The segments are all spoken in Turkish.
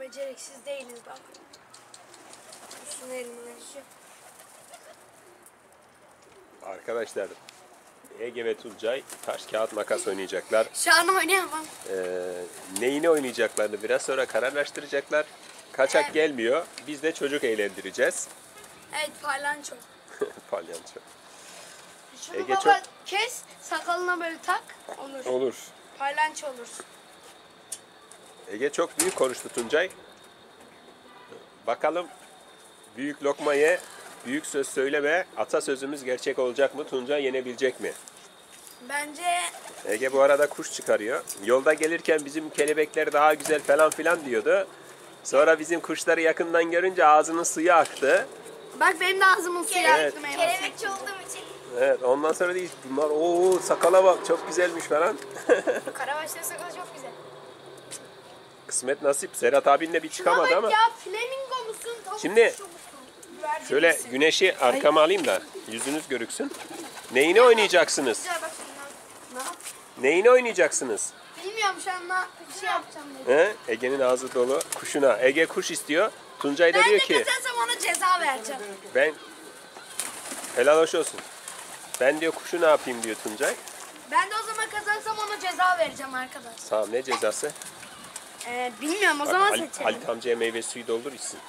beceriksiz değiliz bak. Şunu elimle. Arkadaşlar Ege ve Tuncay taş kağıt makas oynayacaklar. Şu an oynayamam. Ee, neyini oynayacaklarını biraz sonra kararlaştıracaklar. Kaçak Evet. gelmiyor. Biz de çocuk eğlendireceğiz. Evet paylanço. Palyanço. Şunu Ege baba çok- kes sakalına böyle tak olur. Olur. Paylanço olur. Ege çok büyük konuştu Tuncay. Bakalım büyük lokma ye, büyük söz söyleme. Atasözümüz gerçek olacak mı? Tuncay yenebilecek mi? Bence Ege bu arada kuş çıkarıyor. Yolda gelirken bizim kelebekler daha güzel falan filan diyordu. Sonra bizim kuşları yakından görünce ağzının suyu aktı. bak benim de ağzımın suyu Evet. aktı meyvesi. Kelebekçi olduğum için Evet ondan sonra değil bunlar o sakala bak çok güzelmiş falan. Karabaş'ta sakal çok güzel. Kısmet nasip. Serhat abin de bir çıkamadı ama. ya flamingo musun? Tavuk Şimdi- kuşu musun? Güvercin Şöyle misin? güneşi arkama alayım da yüzünüz görüksün. Neyini oynayacaksınız? Güzel bak Neyini oynayacaksınız? Bilmiyorum şu an ne bir şey yapacağım dedi. He? Ege'nin ağzı dolu kuşuna. Ege kuş istiyor. Tuncay da Ben diyor de ki kazansam ona ceza vereceğim. ben helal hoş olsun. Ben diyor kuşu ne yapayım diyor Tuncay. Ben de o zaman kazansam ona ceza vereceğim arkadaş. Tamam ne cezası? Ee, bilmiyorum o Bak, zaman Halit, seçelim. Halit amcaya meyve suyu doldur içsin.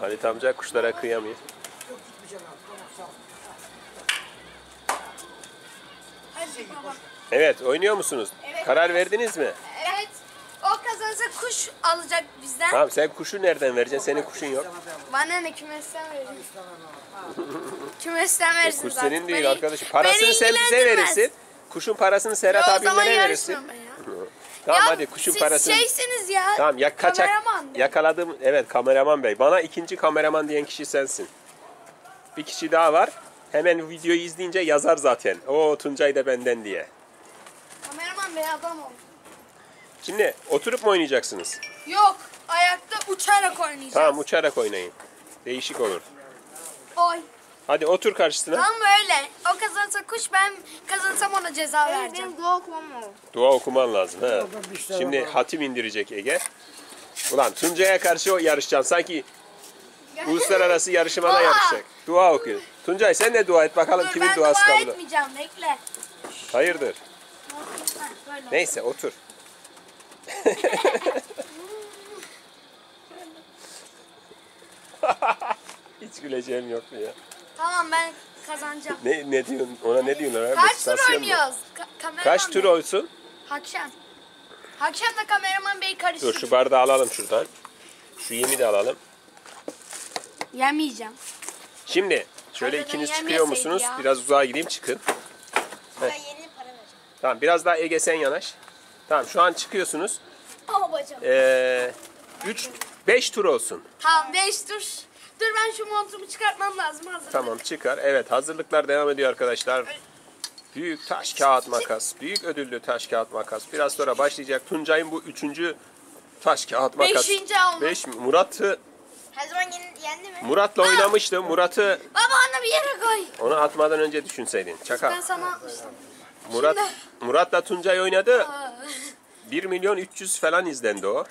Halit amca kuşlara kıyamıyor. Evet oynuyor musunuz? Karar verdiniz mi? Kazansa kuş alacak bizden. Tamam sen kuşu nereden vereceksin? Senin kuşun yok. Bana ne kümesten verin. kümesten verirsin Kuş zaten. senin değil Beni- arkadaşım. Parasını beni sen bize ilgilendirmez. verirsin. Kuşun parasını Serhat Ya o abimlere verirsin. yarışmam ben ya. Tamam Ya hadi kuşun siz parasını. şeysiniz ya. Tamam ya kaçak kameraman yakaladım. Evet kameraman bey. Bana ikinci kameraman diyen kişi sensin. Bir kişi daha var. Hemen videoyu izleyince yazar zaten. O Tuncay da benden diye. Kameraman bey adam ol. Şimdi oturup mu oynayacaksınız? Yok. Ayakta uçarak oynayacağız. Tamam uçarak oynayın. Değişik olur. Oy. Hadi otur karşısına. Tam öyle. O kazansa kuş ben kazansam ona ceza vereceğim. Benim dua okumam lazım. Dua okuman lazım. Ha. Şimdi hatim indirecek Ege. Ulan Tuncay'a karşı o yarışacaksın. Sanki uluslararası yarışmada Aa! yarışacak. Dua okuyor. Tuncay sen de dua et bakalım Dur kimin ben duası dua kabul. etmeyeceğim bekle. Hayırdır? Ha, böyle. Neyse otur. Hiç güleceğim yok ya. Tamam ben kazanacağım. Ne ne diyorsun? Ona ne diyorsun? abi? Kaç tur mu? oynuyoruz? Ka- kameraman Kaç tur bey. olsun? Akşam. Akşam da kameraman bey karıştırır. Dur şu bardağı alalım şuradan. Şu yemi de alalım. Yemeyeceğim. Şimdi şöyle Harbiden ikiniz çıkıyor musunuz? ya. Biraz uzağa gideyim çıkın. Ben yeni para vereceğim. Tamam biraz daha Ege sen yanaş. Tamam şu an çıkıyorsunuz. Ama bacım. Ee, 3 5 tur olsun. Tamam 5 tur. Dur ben şu montumu çıkartmam lazım hazır. Tamam çıkar. Evet hazırlıklar devam ediyor arkadaşlar. Büyük taş kağıt makas. Büyük ödüllü taş kağıt makas. Biraz sonra başlayacak. Tuncay'ın bu üçüncü taş kağıt makas. Beşinci olmak. Beş mi? Murat'ı Her zaman yeni, yendi mi? Murat'la oynamıştı. Murat'ı Baba onu bir yere koy. onu atmadan önce düşünseydin. Ben Çakal. sana atmıştım. Murat Murat'la Tuncay oynadı. Aa. 1 milyon 300 falan izlendi o.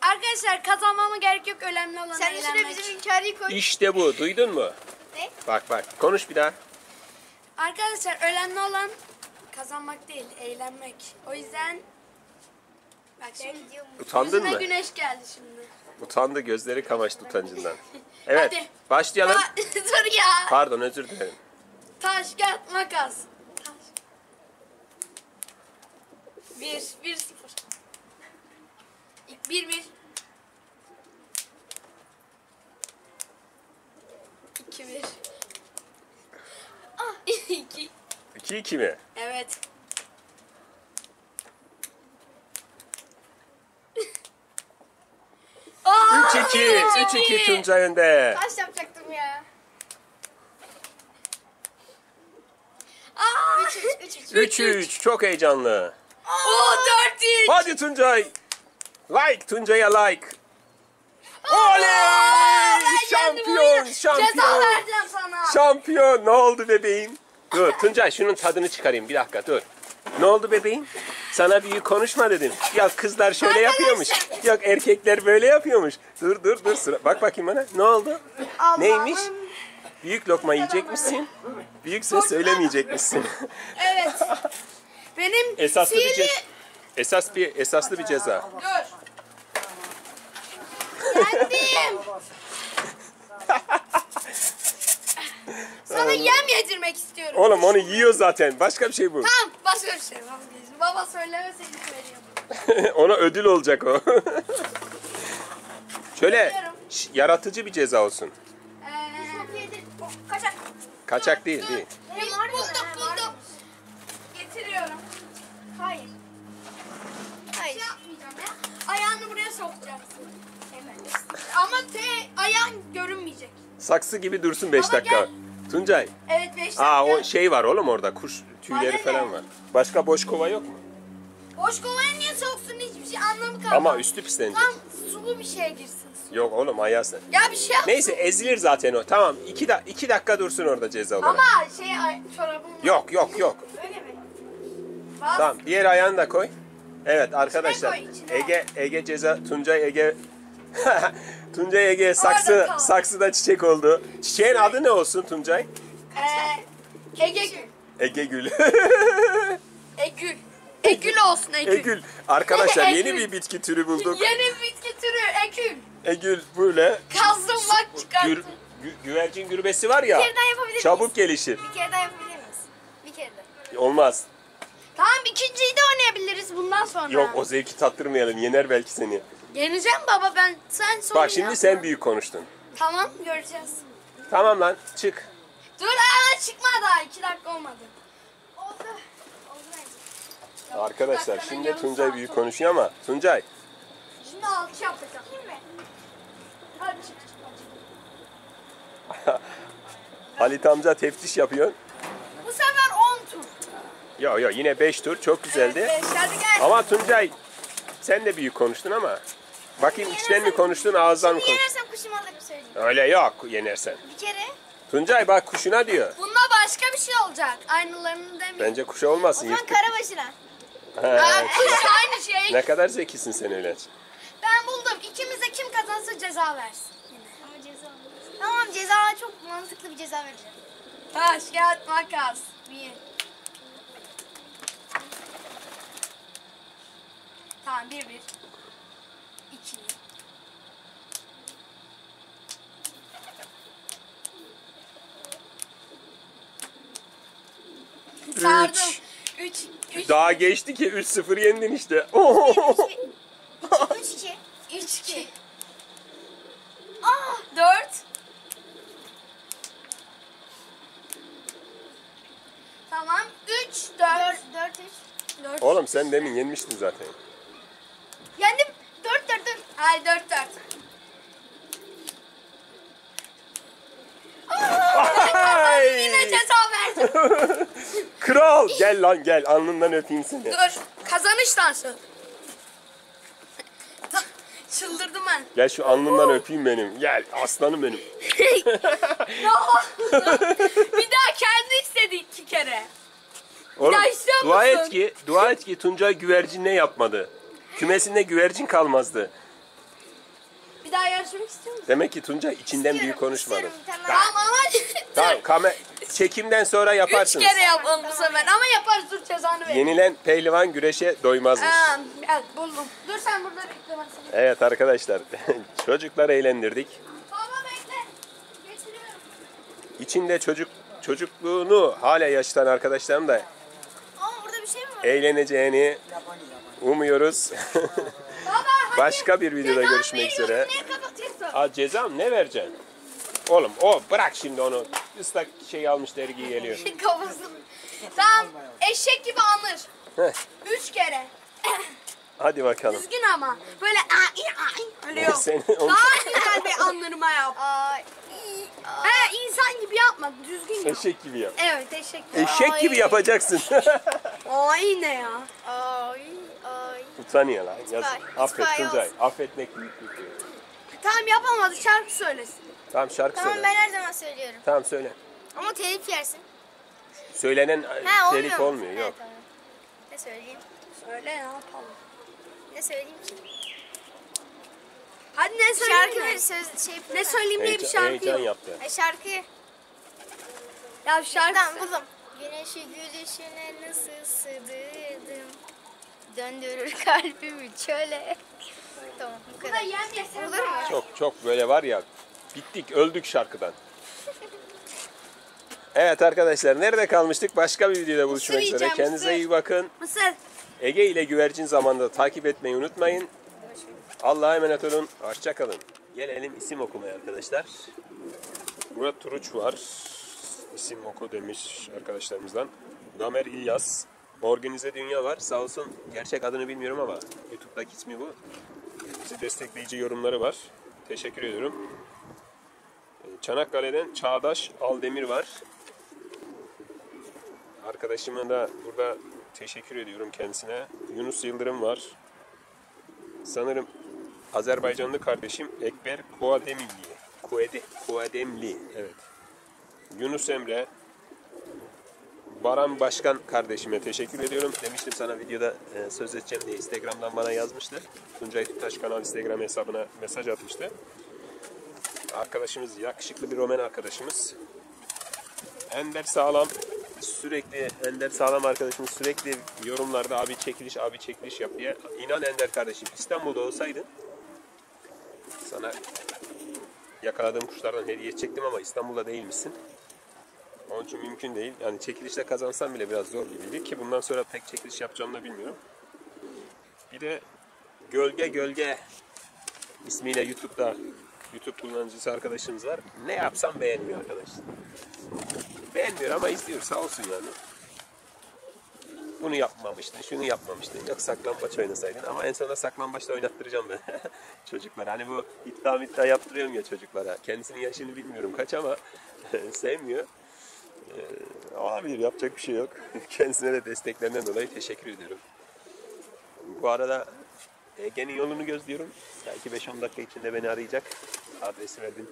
Arkadaşlar kazanmama gerek yok önemli olan Sen üstüne eğlenmek. bizim hünkârıyı koy. İşte bu. Duydun mu? Ne? Bak bak. Konuş bir daha. Arkadaşlar önemli olan kazanmak değil eğlenmek. O yüzden Bak şimdi. Utandın yüzüme mı? güneş geldi şimdi. Utandı. Gözleri kamaştı utancından. Evet. Hadi. Başlayalım. Aa, dur ya. Pardon özür dilerim. Taş, kağıt, makas. Taş. Bir, bir, sıfır. İlk Bir, bir. İki, bir. Ah, iki. 2-2 mi? Evet. Aa, 3-2. üç, 3-2 Tuncay önde. Taş yapacaktım ya. Aa, 3 3 3-3. Çok heyecanlı. Oo, dört, üç. Hadi Tuncay. Like Tuncay'a like. Oley! Şampiyon. Ceza şampiyon. vereceğim sana. Şampiyon. Ne oldu bebeğim? Dur Tuncay şunun tadını çıkarayım. Bir dakika dur. Ne oldu bebeğim? Sana büyük konuşma dedim. Ya kızlar şöyle yapıyormuş. Yok erkekler böyle yapıyormuş. Dur dur dur sıra. Bak bakayım bana. Ne oldu? Neymiş? Büyük lokma yiyecek misin? Büyükse söylemeyecekmişsin. Evet. Benim Esaslı bir sihirli... ce- esas bir esaslı bir ceza. Dur. Yendim. Sana yem yedirmek istiyorum. Oğlum onu yiyor zaten. Başka bir şey bu. Tamam başka bir şey vazgeçtim. Baba söylemeseydi söyleyeyim. Ona ödül olacak o. Şöyle ş- yaratıcı bir ceza olsun. Eee... Kaçak. Kaçak değil değil. Benim var buldum. mı? Getiriyorum. Hayır. Şey Hayır. yapmayacağım ya. Ayağını buraya sokacaksın. Hemen. Ama te, ayağın görünmeyecek. Saksı gibi dursun 5 Baba dakika. gel. Tuncay. Evet 5 dakika. Aa o şey var oğlum orada kuş tüyleri Bana ne? falan var. Başka boş kova yok mu? Boş kovaya niye soksun hiçbir şey anlamı kalmadı. Ama üstü pislenecek. Tam sulu bir şey girsin. Yok oğlum ayasın. Ya bir şey yap. Neyse ezilir zaten o. Tamam 2 da iki dakika dursun orada ceza olarak. Ama şey ay, çorabım var. Yok yok yok. Öyle mi? Bas. Tamam diğer ayağını da koy. Evet arkadaşlar koy, içine. Ege Ege ceza Tuncay Ege Tuncay Ege saksı kal. saksıda çiçek oldu. Çiçeğin adı ne olsun Tuncay? Ee, Ege Gül. Ege Gül. Egül. Egül olsun Egül. Egül. Arkadaşlar yeni Egül. bir bitki türü bulduk. Yeni bir bitki türü Egül. Egül böyle Kazdım bak çıkarttım. gür, gü- güvercin gürbesi var ya. Bir kere daha yapabilir miyiz? Çabuk gelişir. Bir kere daha yapabilir miyiz? Bir kere daha. Olmaz. Tamam ikinciyi de oynayabiliriz bundan sonra. Yok o zevki tattırmayalım. Yener belki seni. Yeneceğim baba ben sen sonra Bak şimdi sen büyük konuştun. Tamam göreceğiz. Tamam lan çık. Dur aa çıkma daha iki dakika olmadı. Oldu. Oldu bence. Arkadaşlar şimdi yarım Tuncay saat büyük konuşuyor ama Tuncay Şimdi alkış yapacağım. Değil mi? Hadi çık. Halit amca teftiş yapıyor. Bu sefer 10 tur. Yo yo yine 5 tur çok güzeldi. Evet, beş, hadi gel. Ama Tuncay sen de büyük konuştun ama. Bakayım içten mi konuştun ağızdan mı konuştun? yenersem kuşumu alırım söyleyeyim. Öyle yok yenersen. Bir kere. Tuncay bak kuşuna diyor. Bunda başka bir şey olacak. Aynılarını demiyor. Bence kuşa O olmasın. zaman yırtık. karabaşına. He. Aa, kuş aynı şey. Ne kadar zekisin sen öyle. Ben buldum. İkimize kim kazansa ceza versin. Ama ceza olmaz. Tamam ceza çok mantıklı bir ceza vereceğim. Taş, kağıt, makas. Bir. Tamam bir bir. İki. Sardım. Üç. Üç. Üç. Daha geçti ki 3-0 yendin işte. Üç iki. Üç. iki. Aa. Dört. Tamam. Üç, dört. Dört, dört üç. Dört. Oğlum sen demin yenmiştin zaten. Yendim. Dört dört. Ay! Yine ceza verdim. Kral gel lan gel alnından öpeyim seni. Dur. Kazanış dansı. Çıldırdım ben. Gel şu alnından öpeyim benim. Gel aslanım benim. Ne oldu? Bir daha kendi istedi iki kere. Oğlum Ya dua et ki dua et ki Tuncay güvercin ne yapmadı. Kümesinde güvercin kalmazdı. Bir daha yarışmak istiyor musun? Demek ki Tuncay içinden büyük konuşmadı. İstiyorum, bir tane daha. Tamam ama Tamam kamer çekimden sonra Üç yaparsınız. kere yapalım bu sefer ama yaparız dur cezanı ver. Yenilen pehlivan güreşe doymazmış. Aa, evet buldum. Dur sen burada bekle ben seni. Evet arkadaşlar çocuklar eğlendirdik. Baba bekle. Getiriyorum. İçinde çocuk çocukluğunu hala yaşatan arkadaşlarım da Ama burada bir şey mi var? eğleneceğini umuyoruz. Başka bir videoda Ceza görüşmek veriyorsun, üzere. Niye kapatıyorsun? Aa cezam ne vereceksin? Oğlum o bırak şimdi onu. Islak şey almış dergi geliyor. Kafasını. Tamam eşek gibi anır. Heh, Üç kere. hadi bakalım. Düzgün ama. Böyle ai ai. Öyle yok. Sen onu- Daha güzel bir anırma yap. Ay. He insan gibi yapma. Düzgün yap. Eşek gibi yap. Evet eşek. Eşek gibi yapacaksın. Ay ne ya? Ay. Ay. Utanıyor lan. Yazık. Lütfen, Affet Tuncay. Affetmek büyüklük diyor. Tamam yapamadı şarkı söylesin. Tamam şarkı Tamam söyle. ben her zaman söylüyorum. Tamam söyle. Ama telif yersin. Söylenen Ha, telif olmuyor. olmuyor. Evet, Yok. tamam. Ne söyleyeyim? Söyle ne yapalım. Ne söyleyeyim ki? Hadi ne söyleyeyim Şarkı böyle söz şey Ne söyleyeyim diye bir Heyecan, şarkı heyecan yok. yaptı. Ay şarkı. Ya şarkı. Tamam buldum. Güneşi gülüşüne nasıl sığdırdım. Döndürür kalbimi çöle. Tamam bu Bu da kadar. Olur mu? Çok çok böyle var ya bittik öldük şarkıdan. Evet arkadaşlar nerede kalmıştık? Başka bir videoda buluşmak üzere. yiyeceğim, Kendinize mısır. iyi bakın. Mısır. Ege ile Güvercin zamanında takip etmeyi unutmayın. Allah'a emanet olun. Hoşça kalın. Gelelim isim okumaya arkadaşlar. Murat Turuç var. İsim oku demiş arkadaşlarımızdan. Gamer İlyas. Organize Dünya var. Sağ olsun gerçek adını bilmiyorum ama YouTube'daki ismi bu. Bizi destekleyici yorumları var. Teşekkür ediyorum. Çanakkale'den Çağdaş Aldemir var. Arkadaşıma da burada teşekkür ediyorum kendisine. Yunus Yıldırım var. Sanırım Azerbaycanlı kardeşim Ekber Kuademli. Kuede, Kuademli, evet. Yunus Emre, Baran Başkan kardeşime teşekkür ediyorum. Demiştim sana videoda e, söz edeceğim diye Instagram'dan bana yazmıştı. Tuncay Tutaş kanal Instagram hesabına mesaj atmıştı. Arkadaşımız, yakışıklı bir Romen arkadaşımız. Ender Sağlam sürekli Ender Sağlam arkadaşımız sürekli yorumlarda abi çekiliş abi çekiliş yap diye. İnan Ender kardeşim İstanbul'da olsaydın sana yakaladığım kuşlardan hediye çektim ama İstanbul'da değilmişsin. Onun için mümkün değil. Yani çekilişte kazansam bile biraz zor gibiydi ki bundan sonra pek çekiliş yapacağımı da bilmiyorum. Bir de Gölge Gölge ismiyle YouTube'da YouTube kullanıcısı arkadaşımız var. Ne yapsam beğenmiyor arkadaş. Beğenmiyor ama izliyor sağ olsun yani. Bunu yapmamıştın, şunu yapmamıştın. Yok saklambaç oynasaydın ama en sonunda saklambaçta oynattıracağım ben. Çocuklar hani bu iddia iddia yaptırıyorum ya çocuklara. Kendisinin yaşını bilmiyorum kaç ama sevmiyor. Ee, olabilir yapacak bir şey yok. Kendisine de desteklerinden dolayı teşekkür ediyorum. Bu arada Ege'nin yolunu gözlüyorum. Belki 5-10 dakika içinde beni arayacak. Adresi verdim.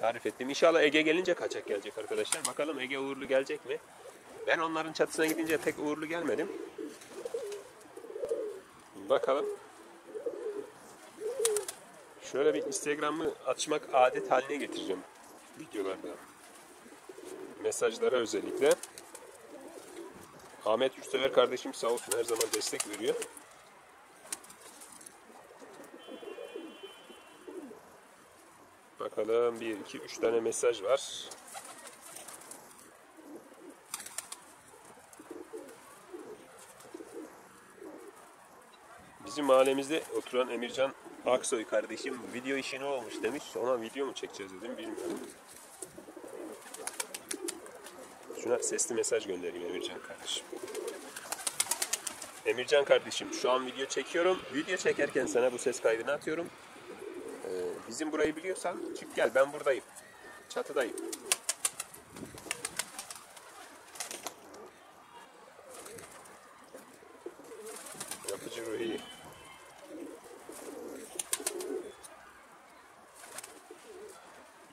Tarif ettim. İnşallah Ege gelince kaçak gelecek arkadaşlar. Bakalım Ege uğurlu gelecek mi? Ben onların çatısına gidince pek uğurlu gelmedim. Bakalım. Şöyle bir Instagram'ı açmak adet haline getireceğim. Videolarda. Mesajlara özellikle. Ahmet Yurtsever kardeşim sağ olsun her zaman destek veriyor. Bakalım 1, 2, 3 tane mesaj var. Bizim mahallemizde oturan Emircan Aksoy kardeşim video işi ne olmuş demiş. Ona video mu çekeceğiz dedim bilmiyorum. Şuna sesli mesaj göndereyim Emircan kardeşim. Emircan kardeşim şu an video çekiyorum. Video çekerken sana bu ses kaydını atıyorum. Ee, bizim burayı biliyorsan çık gel ben buradayım. Çatıdayım. Yapıcı Ruhi.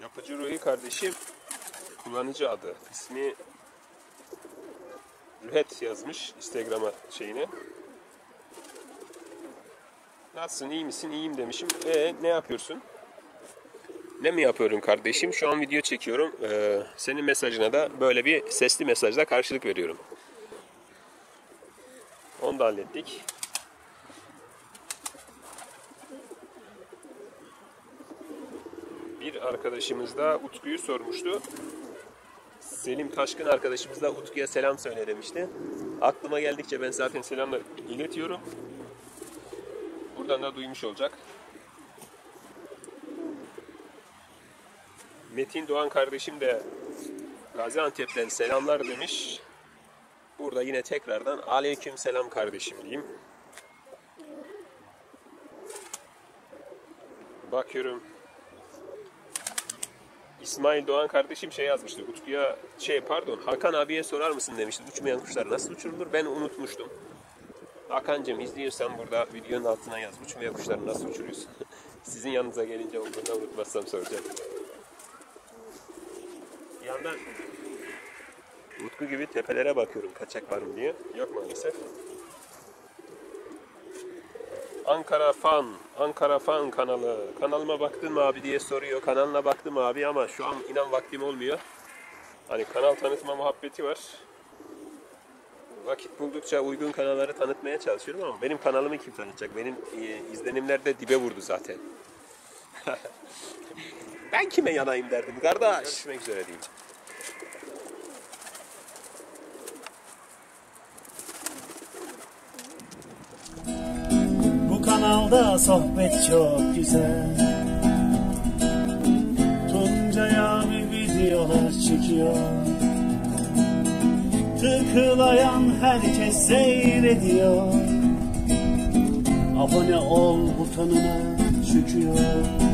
Yapıcı Ruhi kardeşim kullanıcı adı. ismi Rühet yazmış Instagram'a şeyine. Nasılsın iyi misin? İyiyim demişim. E ne yapıyorsun? Ne mi yapıyorum kardeşim? Şu an video çekiyorum. Ee, senin mesajına da böyle bir sesli mesajla karşılık veriyorum. Onu da hallettik. Bir arkadaşımız da Utku'yu sormuştu. Selim Taşkın arkadaşımız da Utku'ya selam söyle demişti. Aklıma geldikçe ben zaten selamlar iletiyorum. Buradan da duymuş olacak. Metin Doğan kardeşim de Gaziantep'ten selamlar demiş. Burada yine tekrardan aleyküm selam kardeşim diyeyim. Bakıyorum. İsmail Doğan kardeşim şey yazmıştı. Utku'ya şey pardon Hakan abiye sorar mısın demişti. Uçmayan kuşlar nasıl uçurulur? Ben unutmuştum. Hakan'cığım izliyorsan burada videonun altına yaz. Uçmayan kuşları nasıl uçuruyorsun? Sizin yanınıza gelince olduğunda unutmazsam soracağım. Bir yandan Utku gibi tepelere bakıyorum kaçak var mı diye. Yok maalesef. Ankara Fan, Ankara Fan kanalı. Kanalıma baktın mı abi diye soruyor. Kanalına baktım abi ama şu an inan vaktim olmuyor. Hani kanal tanıtma muhabbeti var. Vakit buldukça uygun kanalları tanıtmaya çalışıyorum ama benim kanalımı kim tanıtacak? Benim e, izlenimler de dibe vurdu zaten. ben kime yanayım derdim kardeş. Görüşmek üzere diyeyim. Bu kanalda sohbet çok güzel. Tuncay abi videolar çekiyor. Tıklayan herkes seyrediyor. Abone ol butonuna çıkıyor